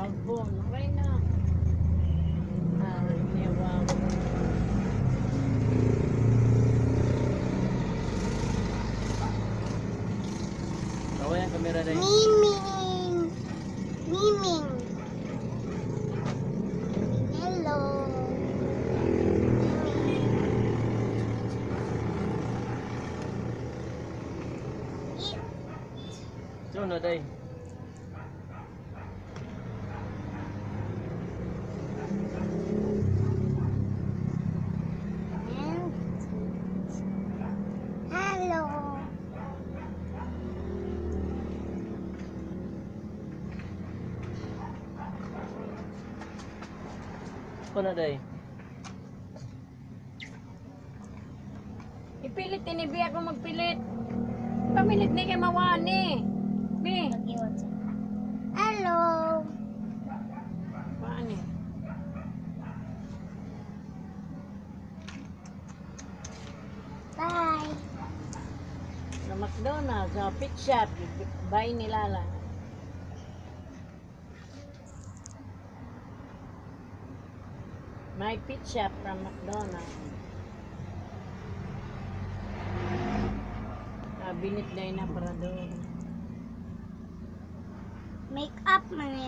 Wag po, nakay na. Ah, niwag. Tawa yung kamera na yun. Miming. Miming. Hello. Miming. So, na day. And hello. Ko na day. Ipilit ni Bi ako magpilit. Pamilit ni kay mawani. Bi, Hello. paano? Bye. Sa McDonald's, sa pit shop, buy nila lang. Pit shop from McDonald's. Ah, binit na yun na para doon. Make up man.